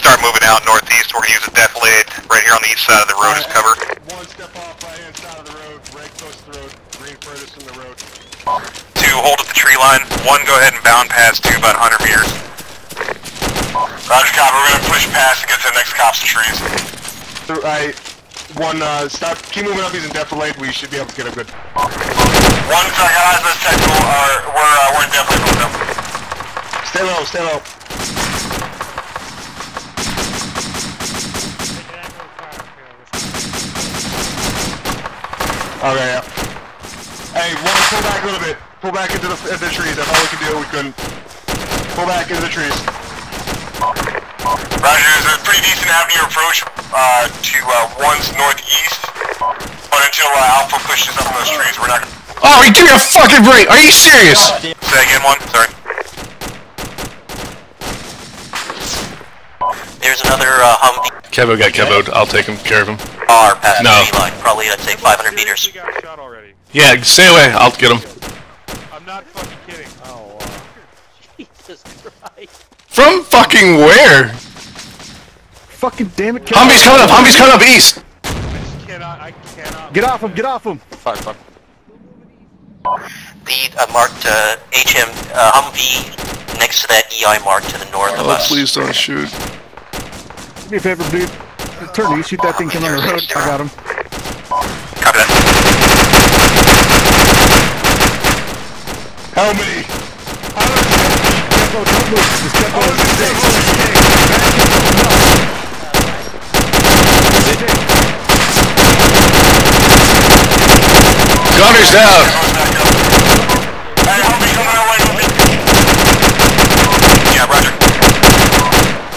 start moving out northeast. We're gonna use a defilade right here on the east side of the road as cover. One step off right hand side of the road, right close to the road, green furthest from the road. Two, hold at the tree line. One, go ahead and bound past two, about 100 meters. Roger, copy. We're gonna push past to get to the next copse of trees. Right, one, uh, stop, keep moving up, he's in defilade, we should be able to get a good... One, so I got eyes on this technical, uh, we're, uh, we're in defilade with them. Stay low, stay low. Okay, yeah. Hey, one, pull back a little bit. Pull back into the, into the trees, that's all we can do, we couldn't. Pull back into the trees. Roger, there's a pretty decent avenue approach, uh, to, uh, one's northeast. But until, uh, Alpha pushes up in those trees, we're not gonna... Oh, give me a fucking break! Are you serious? Say again, one, sorry. There's another uh, Humvee Kevo got Kevoed. I'll take him care of him. Car past No. the line. Probably, I'd say 500 meters. He got shot already. Yeah, stay away. I'll get him. I'm not fucking kidding. Oh, Jesus Christ. From fucking where? Fucking damn it, Humvee's coming up. Humvee's coming up east. I just cannot, I cannot. Get off him, get off him! Fuck, fuck. Lead uh, marked uh, HM uh, Humvee next to that EI mark to the north of Oh, us. please don't shoot. Do me a favor, dude. Turn east, shoot that thing coming on the road. I got him. Copy that. Help me! Tempo, don't move. Just tempo. Stay. Gunner's down. Hey, homie, coming our way, homie. Yeah, roger.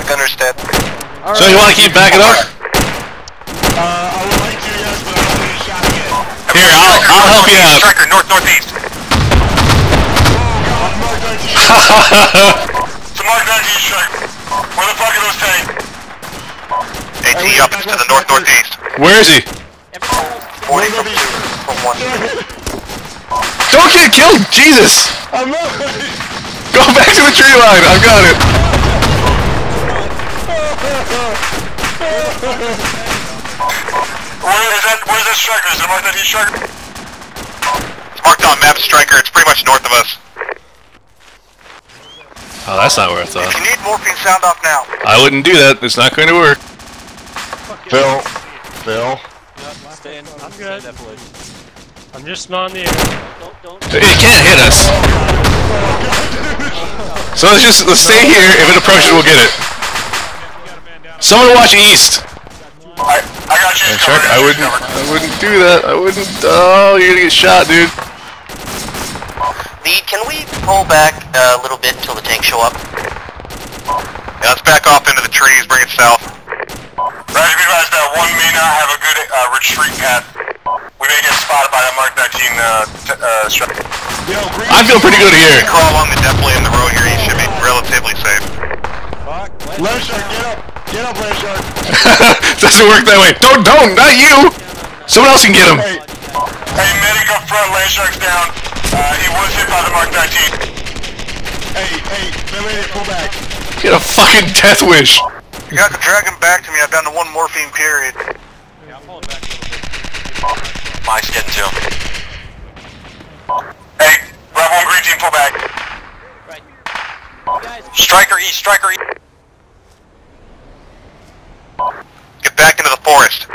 The gunner's dead. So you want to keep backing up? Uh, I would like to, yes, but I don't need a shot again. Here, I'll, I'll help you out. Striker, north, northeast. Oh, God, Mark 19 It's a Mark 19 striker. Where the fuck are those tanks? AT up to the north, northeast. Where is he? 40 from two, from one. Don't get killed! Jesus! I'm not... Go back to the tree line. I've got it. Where is that, where's that striker? Is it a Mark 19 striker? It's marked on map striker, it's pretty much north of us. Oh, that's not where I thought. If you need morphine, sound off now. I wouldn't do that. It's not going to work. Phil. Phil. I'm good. I'm just not in the air. It can't hit us. So let's just let's stay here. If it approaches, we'll get it. Someone watch east. I, I got you And covered. Shark, I wouldn't. I wouldn't do that. I wouldn't. Oh, you're gonna get shot, dude. Lead, can we pull back uh, a little bit until the tanks show up? Yeah, let's back off into the trees, bring it south. Roger, be advised that one may not have a good uh, retreat path. We may get spotted by that Mark 19 uh, uh, striker. Yo. I feel pretty good here. Crawl along the defilade in the road here, you should be relatively safe. Land shark, get up. Get up, land shark. Doesn't work that way. Don't, don't, not you. Someone else can get him. Hey, Hey, medic up front, land shark's down. Uh, he was hit by the Mark 19. hey, hey, Billy, pull back. Get a fucking death wish. You got to drag him back to me, I'm down to one morphine period. Yeah, I'm pulling back a little bit. Oh, Mike's getting to him. Hey, level one green team, pull back. Right. Guys, Striker east, striker east. Get back into the forest.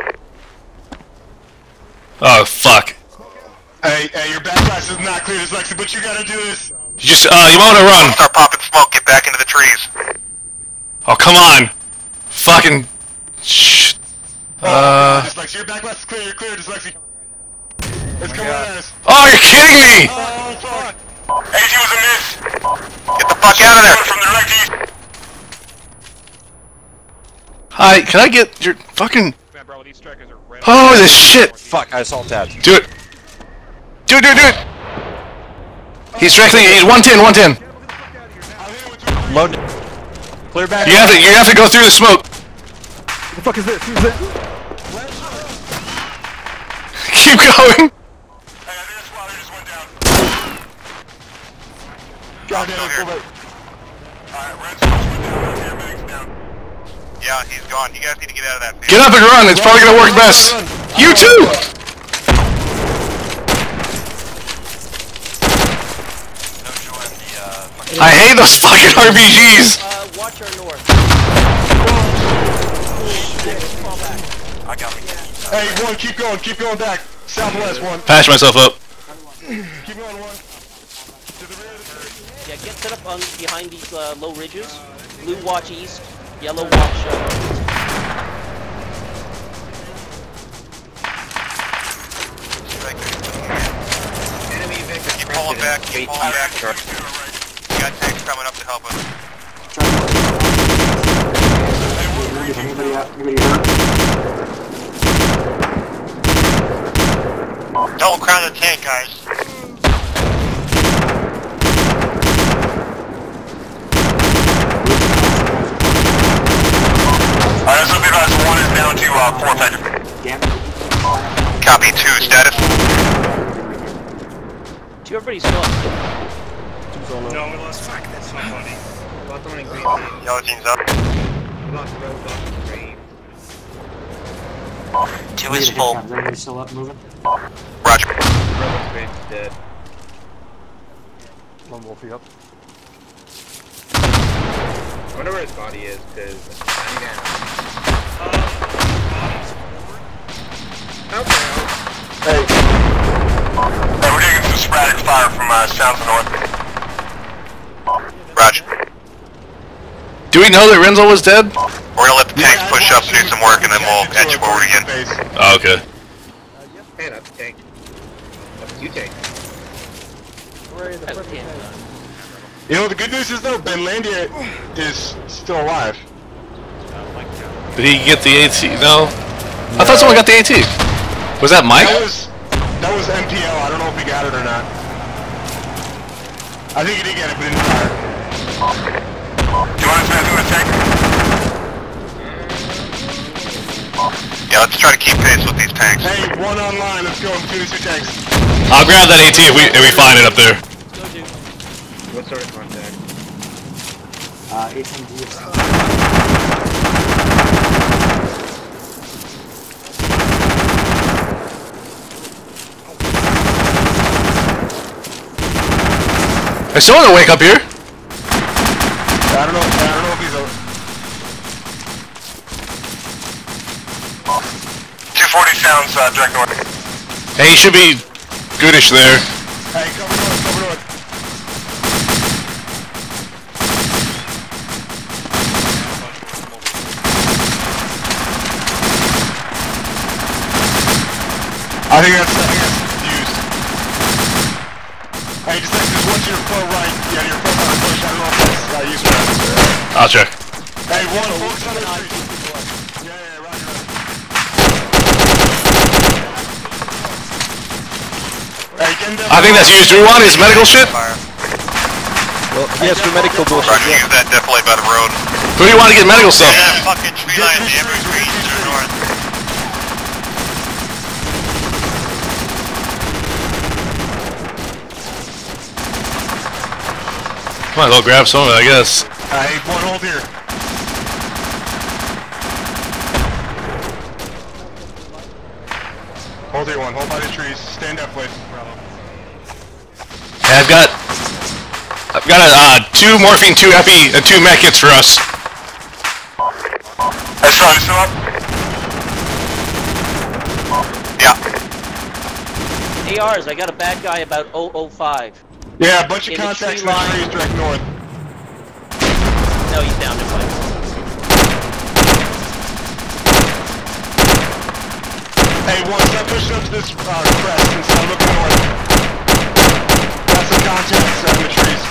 Oh fuck. Hey, hey, your back is not clear, Dyslexia, but you gotta do this. You just uh, you want to run? Start popping smoke, get back into the trees. Oh come on. Fucking. Shh. Uh. Dyslexia, your back glass is clear, you're clear, Dyslexia. It's coming at us. Oh, you're kidding me! Oh, fuck. AT was a miss. Get the fuck out of there. From the direct east. Hi, can I get your fucking? Man, bro, these strikers are red. Oh, this shit! Fuck, I assault tab. Do it. Do it, do it, do it. He's directly. He's 110, 110. Load. Clear back. You have to. You have to go through the smoke. What the fuck is this? Who's this? Keep going. Hey, I think the squad just went down. God damn it, pull back. Alright, red squad went down. Here. Yeah, he's gone. You guys need to get out of that field. Get up and run. It's probably gonna work best. You too. I hate those fucking RPGs. Uh, watch our north. I got me. Hey, one, keep going, keep going back. Southwest, one. Patch myself up. Keep going, one. To the rear of the. Yeah, get set up on behind these uh, low ridges. Blue watch east. Yellow watch uh, Keep pulling back, keep pulling back. We got tanks coming up to help us. Double crown the tank, guys. Alright, so be advised, one is down to uh, four effective. Copy two, status. Two everybody's gone. No, we lost fuck that's not funny. Yellow team's up. Two is full. Roger. Lone Wolfie up. I wonder where his body is, because I need to... Okay, Hey, Hey, we're getting some sporadic fire from uh, south and north. Roger. Do we know that Renzo was dead? We're gonna let the tanks push up, do some work, and then we'll edge forward again. Oh, okay. Hey, that's a tank. That's two tanks. Oh, damn. You know, the good news is though, Ben Benlandia is still alive. Did he get the AT? No. I thought someone got the AT. Was that Mike? That was, that was MPL, I don't know if he got it or not. I think he did get it, but he didn't fire. Do you want us to do a tank? Yeah, let's try to keep pace with these tanks. Hey, one online, let's go between these two tanks. I'll grab that AT if we if we find it up there. Go do. What sort of contact? Is someone awake up here? I don't know, I don't know if he's a... 240 sounds, uh, direct north. Hey, he should be goodish there. Hey, cover north, cover north. I think that's, I think that's used. Hey, just like, there's one to your far right, yeah, your far right push, I don't know if that's, uh, used or not. I'll check. Hey, one, focus on the street. Yeah, yeah, right, right. Hey, get in there. I think that's used. Do we want his medical shit? Fire. Well, yes, for medical bullshit. Roger, use that defilade by the road. Who do you want to get medical stuff? Yeah, fucking tree line, the Amber Green to the north. Might as well grab some of it, I guess. Hey, one hold here. Hold here one, hold by the trees, stand up, wait. Yeah, I've got I've got a uh, two morphine, two epi, and two med kits for us. Hey, Sean, you still up? Yeah. ARs, I got a bad guy about 005. Yeah, a bunch of contacts tree in the trees direct north. No, he's down in place. Hey, one, stop pushing up to this uh, crest and start looking north. Some contacts uh, in the trees.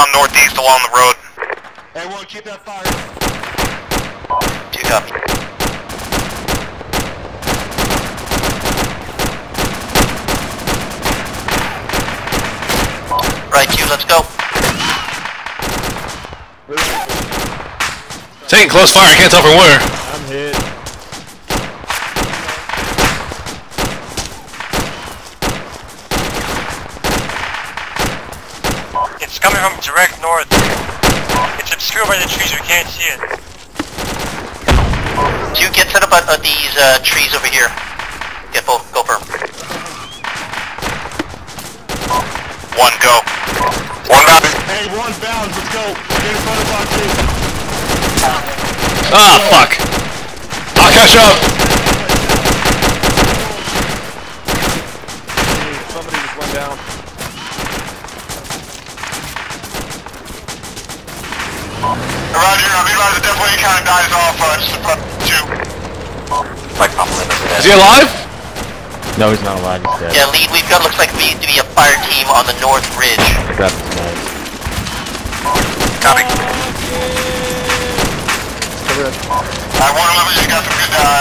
inbound northeast along the road. Everyone keep that fire. Two copy. Right, Q, let's go. Taking close fire, I can't tell from where. I'm hit. Coming from direct north. It's obscured by the trees, we can't see it. Do you get set up at, at these uh, trees over here? Get both, go firm. One, go. One map. Hey, one bound, let's go. Get in front of our team. Ah, fuck. I'll catch up. Somebody just went down. Roger, I realize the defilade kind of dies off, uh, just in front of two. My Is he alive? No, he's not alive. He's dead. Yeah, lead, we've got, looks like we to be a fire team on the north ridge. Grab his meds. Copy. Alright, one eleven, you got some good, uh,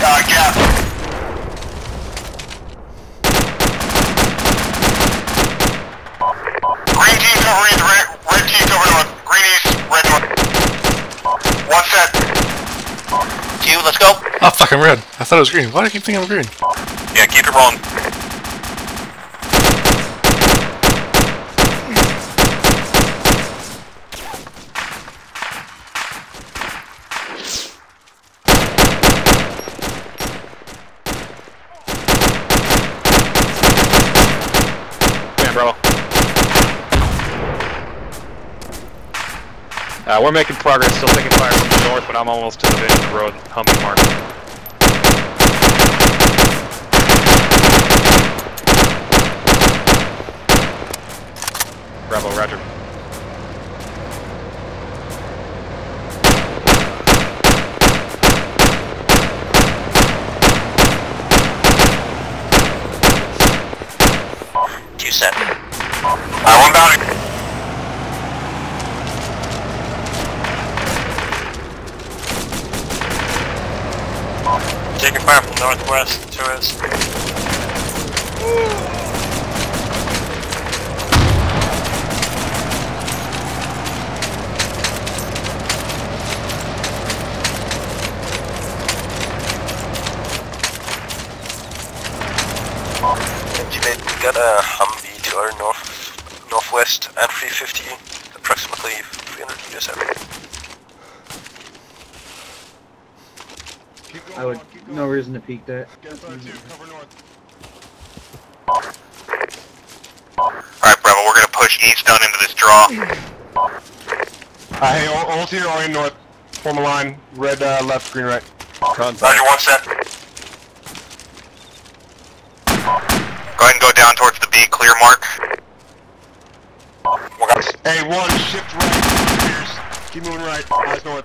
about a 50 meter uh, gap. Green team cover east, red. One set. Two, let's go. Oh, fucking red. I thought it was green. Why do I keep thinking was green? Yeah, keep it rolling. Damn, Bravo. Uh, we're making progress, still taking fire from the north, but I'm almost to the vision road, humming mark. Bravo, roger. Two set. Alright, uh, one bounty. Taking fire from northwest to us. Teammate, we got a Humvee to our north, northwest and 350, approximately 300 meters out. Keep going, I would, Juan, keep going. no reason to peek that. Get in front of two, cover north. Alright, Bravo, we're gonna push east down into this draw. Uh, hey, all, here, all in north. Form a line, red uh, left, green right. Contact. Roger, one set. Go ahead and go down towards the B, clear mark. Hey, one, shift right. Keep moving right, eyes north.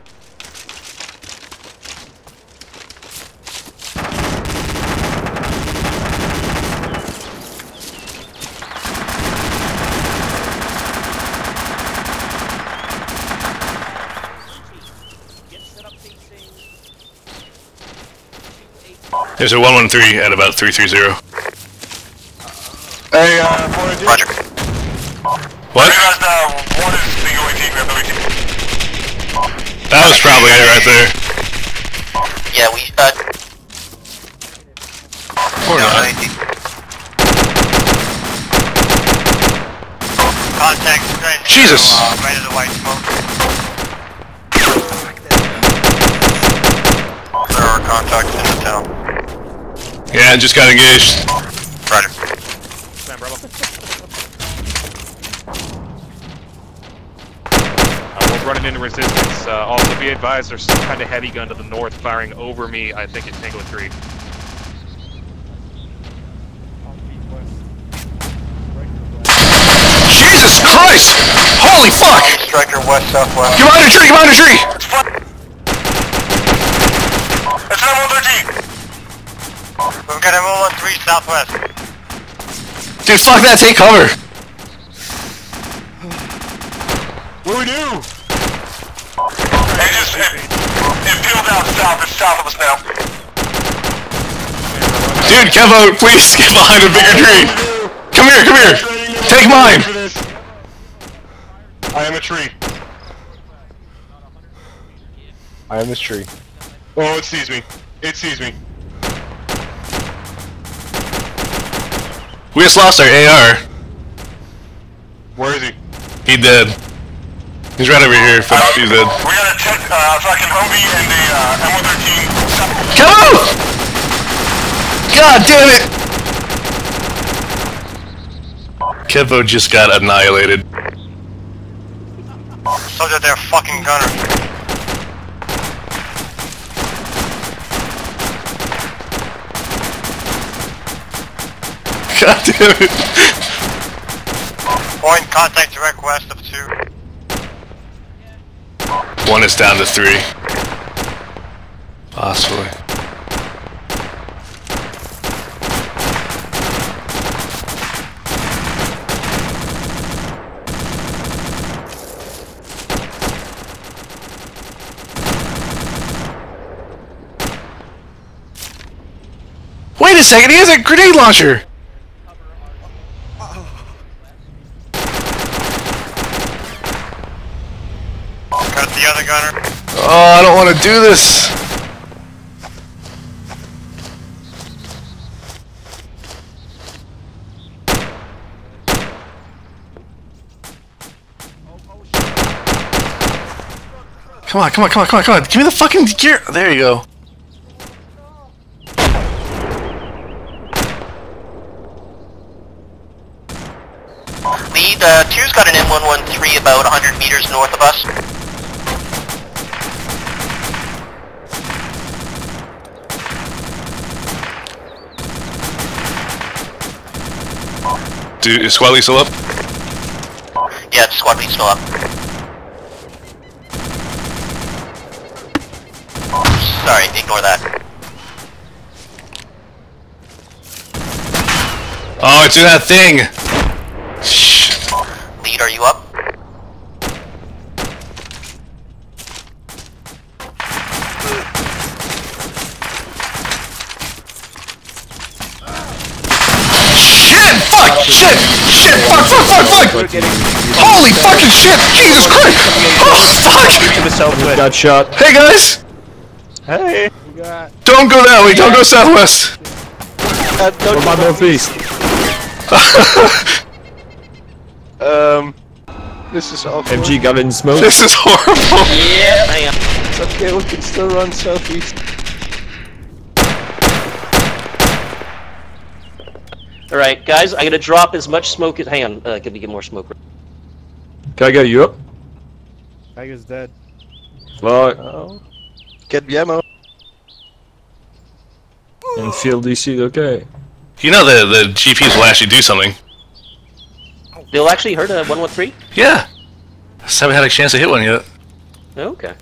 There's a 113 at about 330. Hey, uh, 4AD. Roger. What? Realize uh, one is single AT, we have the AT. That was probably it right there. Yeah, we, uh, Or not. Contact straight. Jesus! Uh, right of the white smoke. There are contacts in the town. Yeah, just got engaged. Roger. Stand, Bravo. Uh, we're running into resistance. Uh, also, be advised, there's some kind of heavy gun to the north firing over me. I think it's Tango 3. Jesus Christ! Holy fuck! Striker west southwest. Come on a tree, come on a tree! M113 southwest. Dude, fuck that, take cover! What do we do? It just, it, it peeled out south, it's south of us now. Dude, Kevo, please get behind a bigger tree! Come here, come here! Take mine! I am a tree. I am this tree. Oh, it sees me. It sees me. We just lost our AR. Where is he? He dead. He's right over here, he's dead. We got a tent, uh, fucking Humvee and a, uh, M113 south. Kevo! God damn it! Kevo just got annihilated. Soldier there, fucking gunner. God damn it! Point contact direct west of two. One is down to three. Possibly. Wait a second, he has a grenade launcher! Got the other gunner. Oh, I don't want to do this! Come on, come on, come on, come on, come on! Give me the fucking gear! There you go. lead, uh, two's got an M113 about 100 meters north of us. Dude, is Squad Lead still up? Yeah, squad lead's still up. Sorry, ignore that. Oh, it's doing that thing! Shh. Lead, are you up? Shit! Fuck! Shit! Shit! Fuck! Fuck! Fuck! Fuck! Holy fucking shit! Jesus Christ! Oh fuck! Got shot. Hey guys! Hey! Don't go that way! Don't go southwest! What about northeast? Um, this is awful. MG got in smoke. This is horrible! Yeah, hang on. It's okay, we can still run southeast. Alright, guys, I'm gonna drop as much smoke as. Hang on, uh, let me get more smoke. Can I get you up? Tiger's dead. Right. Oh. Get the ammo. And field DC, okay. You know the the GPs will actually do something. They'll actually hurt a 113? Yeah. Just haven't had a chance to hit one yet. Okay.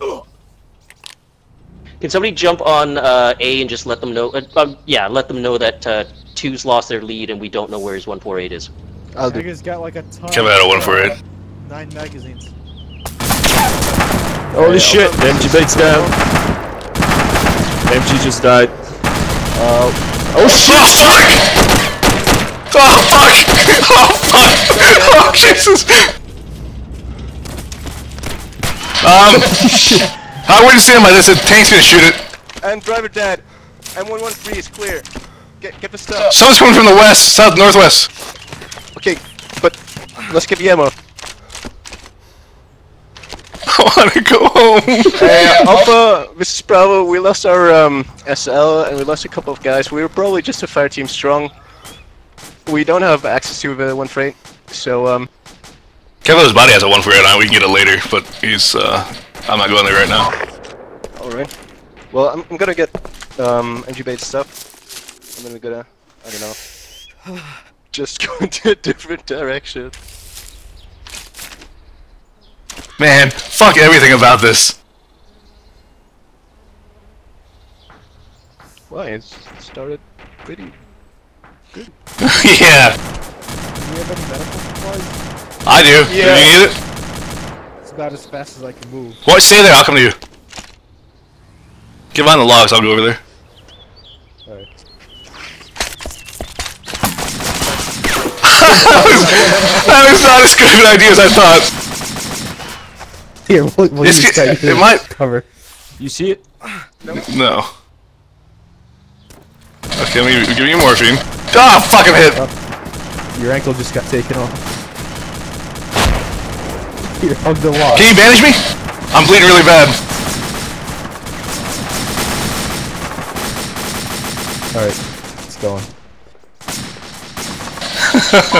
Can somebody jump on uh, A and just let them know? Uh, um, yeah, let them know that uh, two's lost their lead and we don't know where his 148 is. I'll do. Tiger's got like a ton. Coming out of one for it. Nine magazines. Holy shit! MG baits down. MG just died. Oh shit! fuck! Oh fuck! Oh fuck! Oh Jesus! Um, I wouldn't stand by this. A tank's gonna shoot it. And driver dead. M113 is clear. Get get the stuff. Someone's coming from the west, south, northwest. Okay, but let's get the ammo. I wanna go home. Hey, Alpha, this is Bravo. We lost our um, SL and we lost a couple of guys. We were probably just a fire team strong. We don't have access to the one freight, so um. Kevin's body has a one it on. We can get it later, but he's. uh... I'm not going there right now. All right. Well, I'm, I'm gonna get um MG bait stuff. I'm gonna gonna I don't know. Just go into a different direction. Man, fuck everything about this. Why? it started pretty good. yeah, Do you have any medical supplies? I do. Do you need it? It's about as fast as I can move. What? Stay there. I'll come to you. Get behind the logs. I'll go over there. Alright. that was not as good an idea as I thought. Here, we'll, we'll use get- that it might- cover. You see it? No. Okay, let me give you morphine. Ah, fucking hit. Your ankle just got taken off. Here, hug the wall. Can you bandage me? I'm bleeding really bad. Alright, it's going.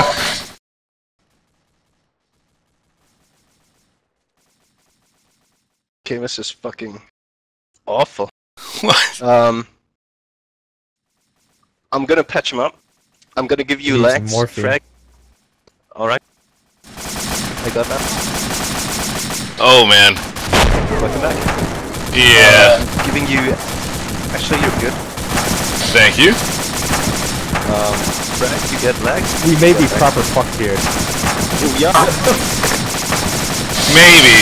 Okay, this is fucking awful. What? Um, I'm gonna patch him up. I'm gonna give you You need some legs, morphine. frag. Alright. I got that. Oh man. Welcome back. Yeah. Uh, giving you. Actually, you're good. Thank you. Um, frag, you get legs. We may be proper fucked here. Oh, yeah. Maybe.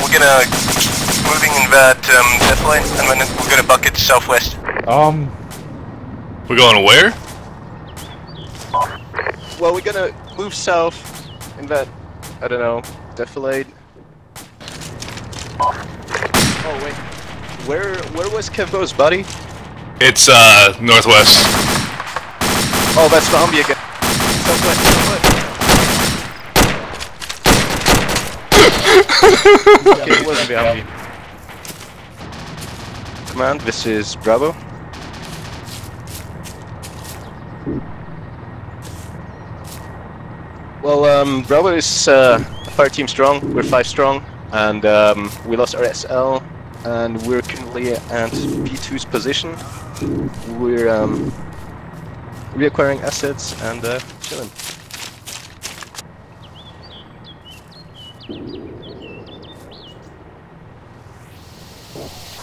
We're gonna keep moving in that um, death lane, and then we're gonna bucket southwest. Um, We're going where? well, we're gonna move south in that. I don't know. Defilade. Oh wait. Where where was Kevbo's body? It's uh northwest. Oh, that's zombie again. Southwest, southwest. Okay. Command, this is Bravo. Well, um, Bravo is uh, fire team strong. We're five strong, and um, we lost our SL, and we're currently at P2's position. We're um, reacquiring assets and uh, chilling.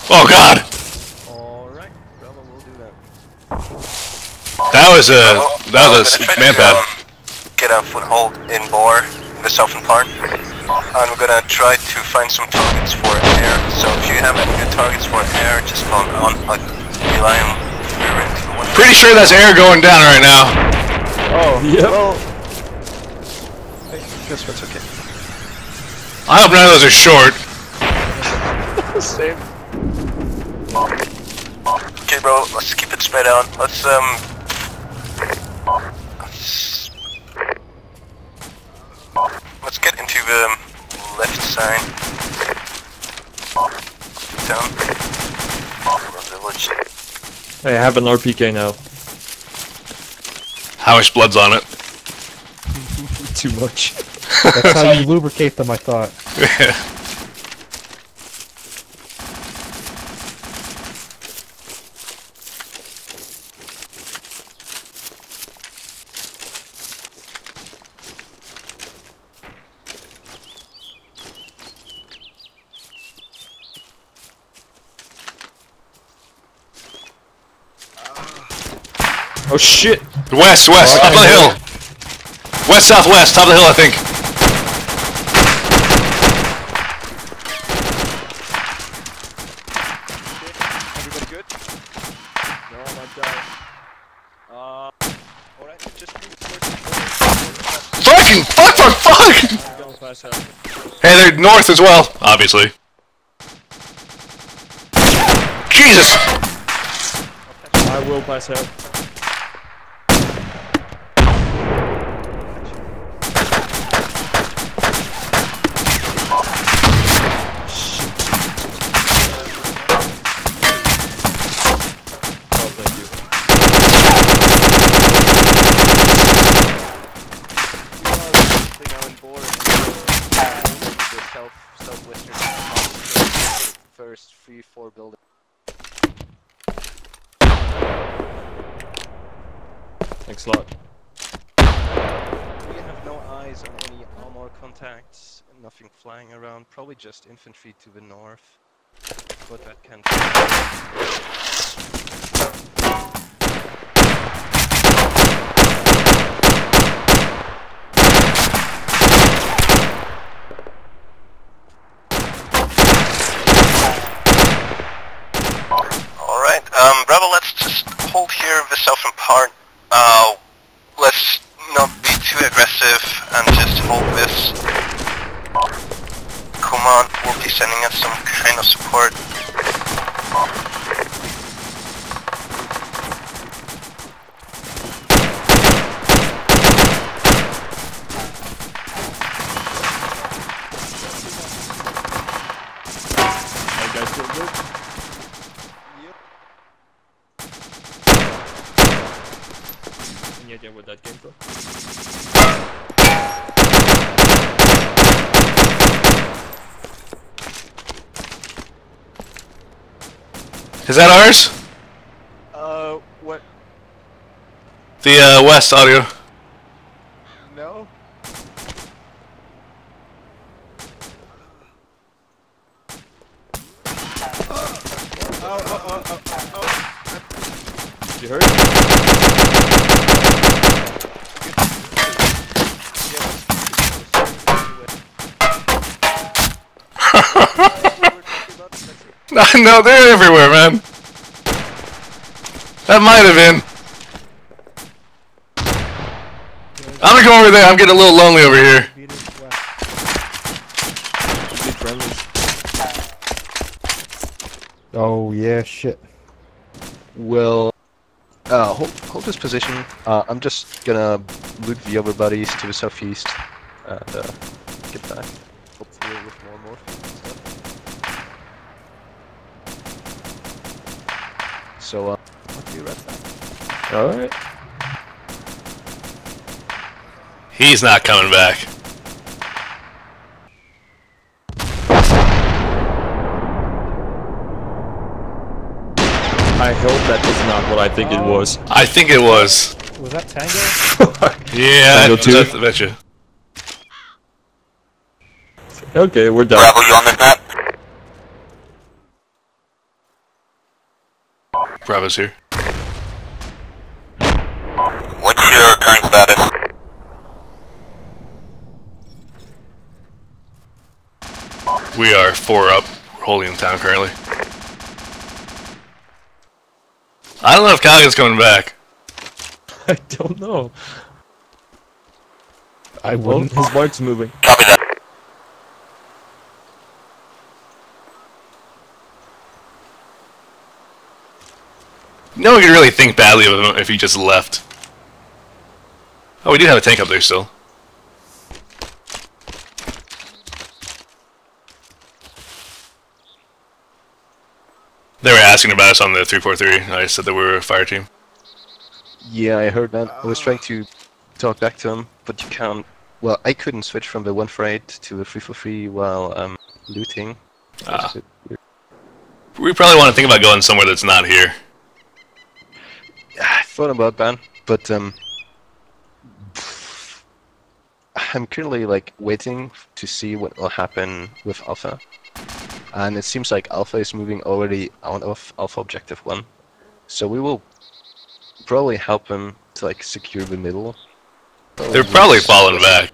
Oh god. Alright, Bravo will do that. That was a that was We're a gonna man try to, pad. um, Get a foothold in Bor, the southern part. And we're gonna try to find some targets for air. So if you have any good targets for air, just call me on. I'll rely on we're into one. Pretty sure that's air going down right now. Oh, Yep. well... I guess that's okay. I hope none of those are short. Same. Okay, bro. Let's keep it spread out. Let's um. Let's, let's get into the left side. Down. The village. Hey, I have an RPK now. How much blood's on it? too much. That's how you lubricate them, I thought. Oh shit! West, west, oh, up the hill! It. West, southwest, top of the hill, I think. Everybody good? No, I'm not dying. Uh, alright, just Fucking fuck fuck fuck! Hey, they're north as well, obviously. Jesus! I will pass out. Probably just infantry to the north. But that can Alright, um, Rebel, let's just hold here the southern part. Uh, let's not be too aggressive and just hold this. Command will be sending us some kind of support. Hey guys, feel good? Any idea where that came from? Is that ours? Uh, what? The uh, west audio. No? You heard? no, they're everywhere, man. That might have been. I'm gonna go over there. I'm getting a little lonely over here. Oh yeah, shit. Well, uh, hold, hold this position. Uh, I'm just gonna loot the other buddies to the southeast and uh, get back. Hopefully with more morphine and stuff. So, uh, what do you right now? Alright. He's not coming back. I hope that is not what I think it oh. was. I think it was. Was that Tango? Yeah, Tango I, two. I bet you. Okay, we're done. Bravo, you on this map? Bravo's here. What's your current status? We are four up. We're holding the town currently. I don't know if Calgon's coming back. I don't know. I Well, wouldn't. his bike's moving. Copy that. No one could really think badly of him if he just left. Oh, we do have a tank up there still. Asking about us on the 343. I said that we were a fire team. Yeah, I heard that. I was trying to talk back to him, but you can't. Well, I couldn't switch from the 148 to the 343 while um, looting. Ah. It's a. We probably want to think about going somewhere that's not here. I thought about that, but um, I'm currently like waiting to see what will happen with Alpha, and it seems like Alpha is moving already out of Alpha Objective One, so we will probably help him to like secure the middle. They're probably falling back.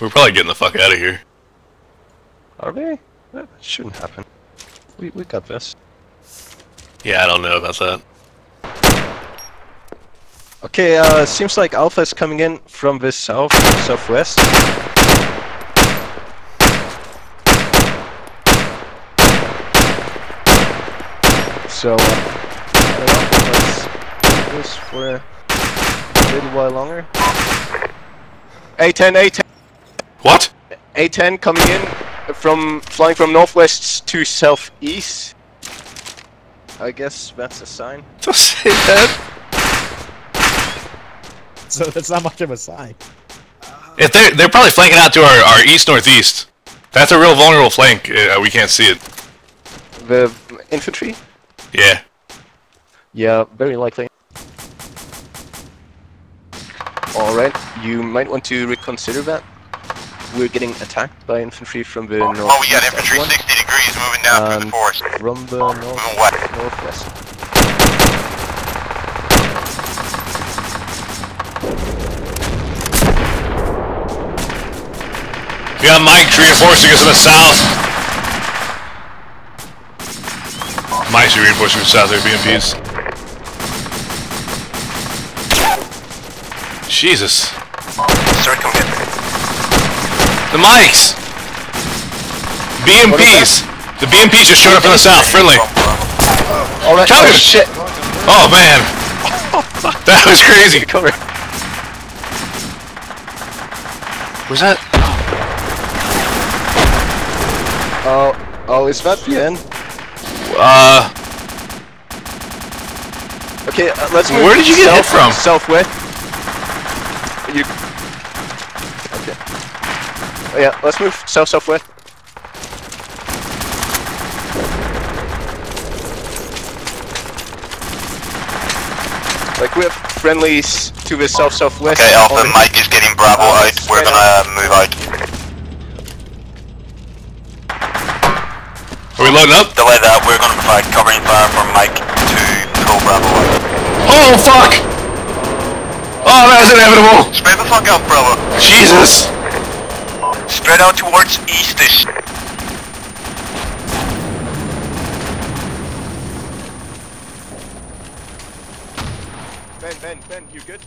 We're probably getting the fuck out of here. Are they? That shouldn't happen. We we got this. Yeah, I don't know about that. Okay, uh, seems like Alpha is coming in from the south, southwest. So, uh, I don't know, let's do this for a little while longer. A10, A10! What? A10 coming in from, flying from northwest to southeast. I guess that's a sign. Don't say that. So that's not much of a sign. If they're they're probably flanking out to our, our east northeast. That's a real vulnerable flank. Uh, we can't see it. The infantry? Yeah. Yeah, very likely. Alright, you might want to reconsider that. We're getting attacked by infantry from the oh, north. Oh, we got infantry 60 degrees moving down through the forest. From the north Moving west. northwest. We got Mike reinforcing us in the south. Mike's reinforcing the south. They're BMPs. Jesus. Sir, come get me. The mics! BMPs! The BMPs just showed up in the south, friendly. Oh, Cover! oh shit! Oh man! That was crazy! Cover! Was that? Oh, oh, is that the end? Uh. Okay, uh, let's move Where did you get hit from? Southwest. You. Okay. Oh, yeah, let's move south southwest. Like we have friendlies to the south southwest. Okay, Alpha. Mike is getting Bravo Uh, out. We're gonna move out. Loading up? Delay that, we're gonna provide covering fire for Mike to pull Bravo out. Oh fuck! Oh, that was inevitable! Spread the fuck out, Bravo. Jesus! Spread out towards eastish. Ben, Ben, Ben, you good?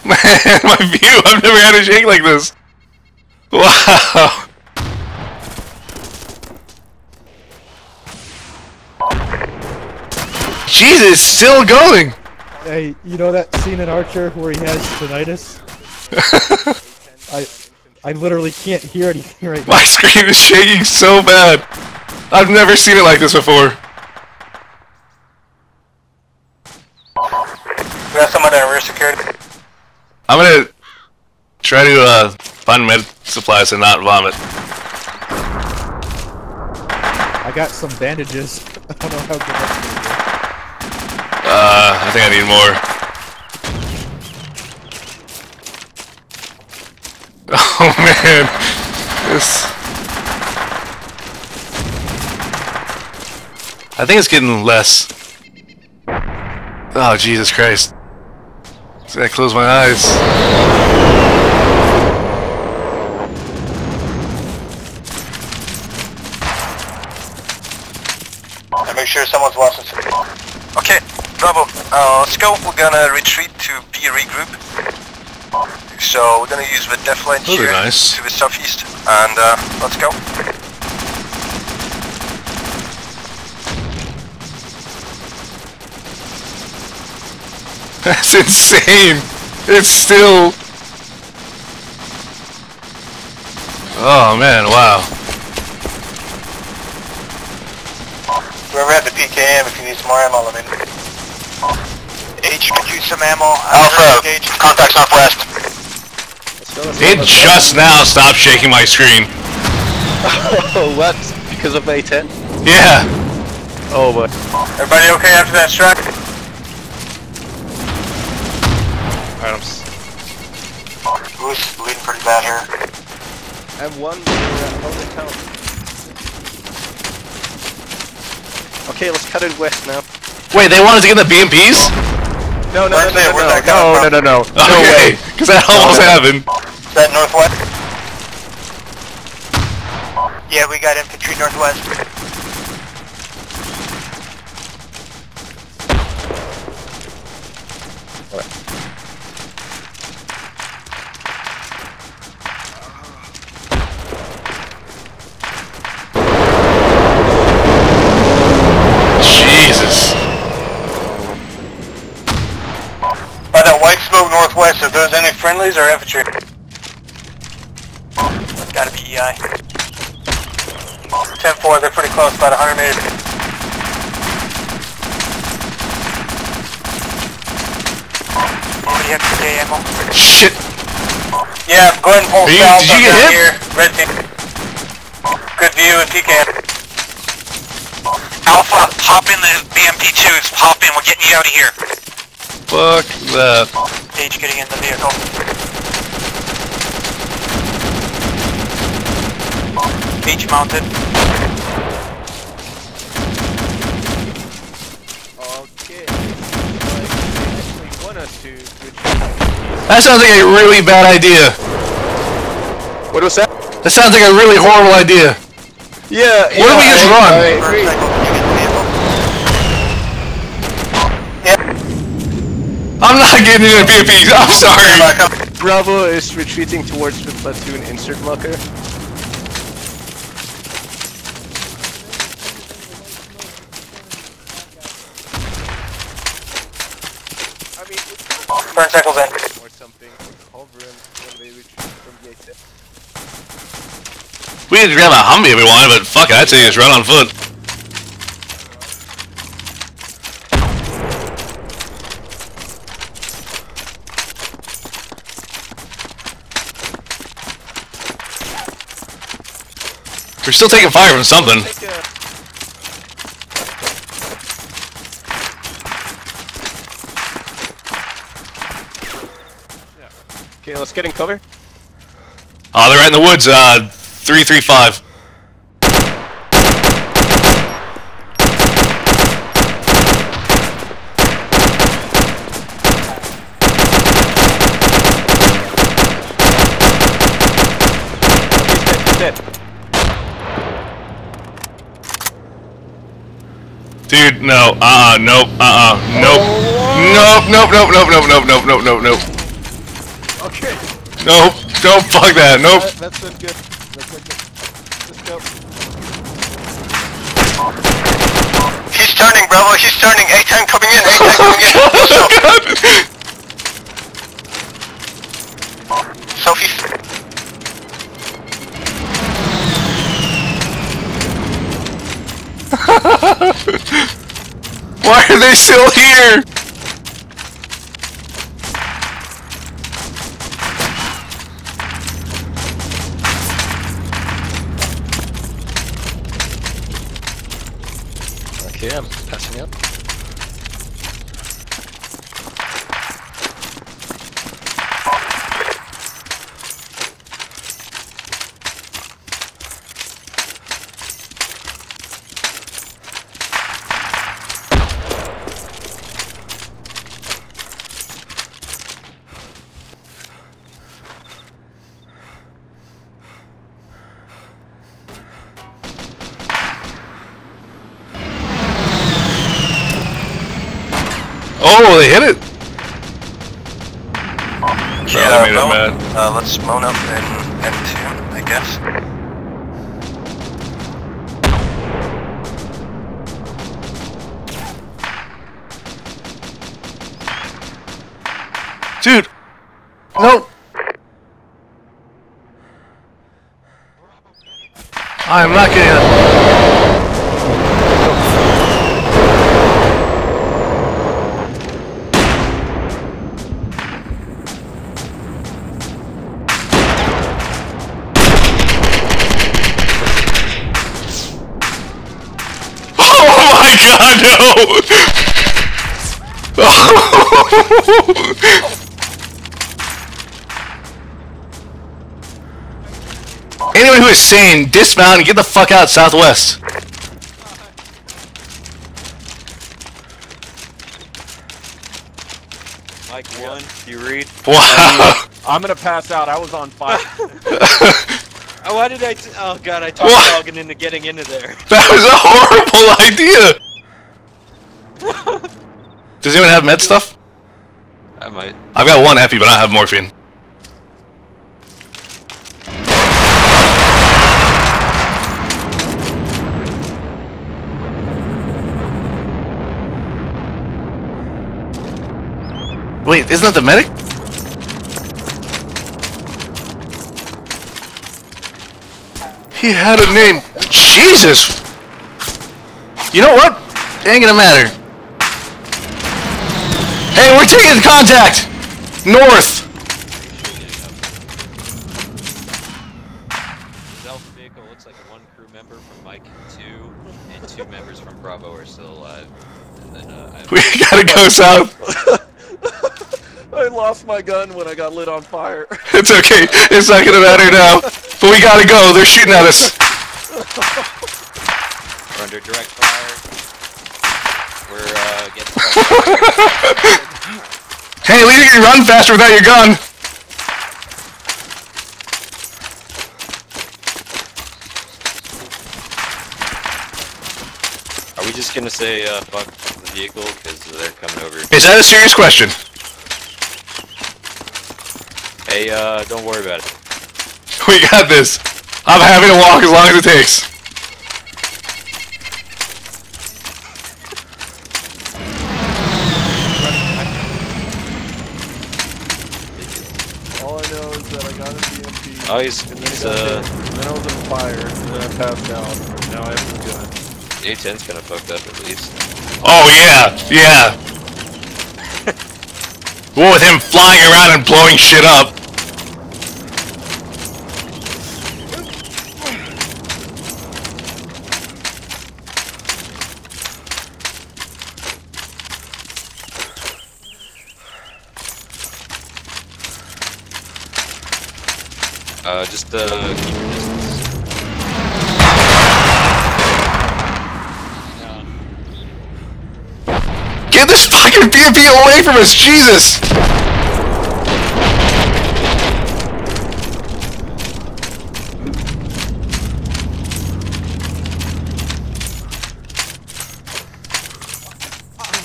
Man, my view! I've never had a shake like this! Wow! Jesus, still going! Hey, you know that scene in Archer where he has tinnitus? I I literally can't hear anything right now. My screen is shaking so bad! I've never seen it like this before. We got someone in rear security. I'm gonna try to uh, find med supplies and not vomit. I got some bandages. I don't know how good that's gonna be. Uh, I think I need more. Oh man, this. I think it's getting less. Oh Jesus Christ! I close my eyes. And make sure someone's watching. Okay, Bravo. Uh, let's go. We're gonna retreat to B regroup. So we're gonna use the defilade here nice. to the southeast, and uh, let's go. That's insane. It's still. Oh man! Wow. Whoever had the PKM, if you need some more ammo, let me know. H, some ammo. Alpha, contact northwest. Let's go, let's go, It just now stopped shaking my screen. Oh, what? Because of A10? Yeah. Oh, boy. Everybody okay after that strike? Alright, I'm s- Who's bleeding pretty bad here? And one uh, on the town. Okay, let's cut it west now. Wait, they wanted to get the BMPs? No, no, no, Where's no, that- no, no, no, no, no, no, no way. because that almost happened. Is that northwest? Yeah, we got infantry northwest. boat northwest. Are those any friendlies or infantry? Gotta be EI. 10-4, they're pretty close, about 100 meters. Anybody have PK ammo? Shit! Yeah, go ahead and pull Are you- south did you get down hit? here. Red team. Good view and PK. Alpha, hop in the BMP2s. Hop in, we're getting you out of here. Fuck that. Gage getting in the vehicle. Beach mounted. Okay. Like, they actually want us to That sounds like a really bad idea. What was that? That sounds like a really horrible idea. Yeah. What do we just run? I'm not getting in a BMP. I'm sorry. Bravo is retreating towards the platoon insert marker. Burn cycles in. or something to cover when they retreat from the exit. We could grab a Humvee if we wanted, but fuck it, I'd say just run on foot. We're still taking fire from something. Okay, let's get in cover. Oh, they're right in the woods. Uh, three, three, five. Dude, no. Uh-uh, nope. Uh-uh, nope. Nope, nope, nope, nope, nope, nope, nope, nope, nope, nope. Okay. Nope, nope, fuck that, nope. That, that's not good. That's not good. Let's go. He's turning, Bravo, he's turning. A10 coming in, A10 coming in. Oh, Southeast. Why are they still here? him. Oh, they hit it. Yeah, that made no. mad. Uh, let's mount up in M2, I guess. Dude. No. I'm not getting it. Oh my god, no! Anyone who is sane, dismount and get the fuck out southwest. Mike one, you read? Wow. I'm gonna pass out. I was on fire. Oh, why did I? T- oh god, I talked What? Logan into getting into there. That was a horrible idea! Does anyone have med stuff? I might. I've got one epi, but I don't have morphine. Wait, isn't that the medic? He had a name. Jesus! You know what? It ain't gonna matter. Hey, we're taking contact! North! looks like one crew member from Mike 2 and two members from Bravo are still alive. Then, uh, we gotta go south. I lost my gun when I got lit on fire. It's okay. It's not gonna matter now. But we gotta go. They're shooting at us. We're under direct fire. We're, uh, getting... Hey, at least you can run faster without your gun. Are we just gonna say, uh, fuck the vehicle, because they're coming over? Is that a serious question? Hey, uh, don't worry about it. We got this. I'm happy to walk as long as it takes. All I know is that I got a BMP. Oh, he's- and he's, then, I uh, hit, then I was on fire, and then I passed out. Now I have the gun. A10's kinda fucked up, at least. Oh yeah, yeah. Well, with him flying around and blowing shit up. Uh, keep your distance. Get this fucking BMP away from us, Jesus!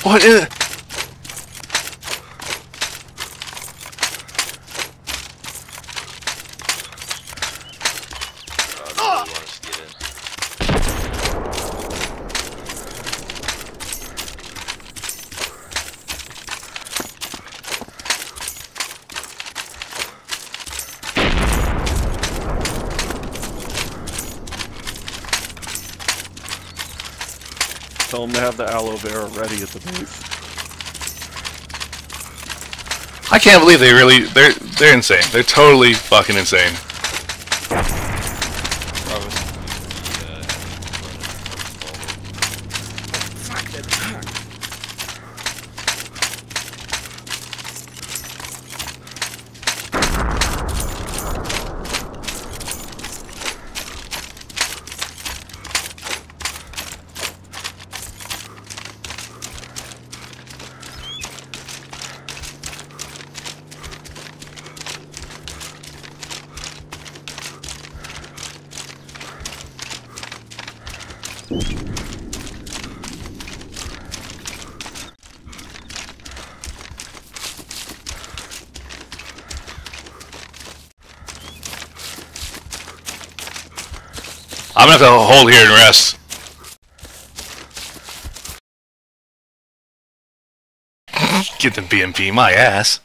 What is? Uh, Tell them to have the aloe vera ready at the base. I can't believe they really they're they're insane. They're totally fucking insane. Have to hold here and rest. Get the BMP, my ass.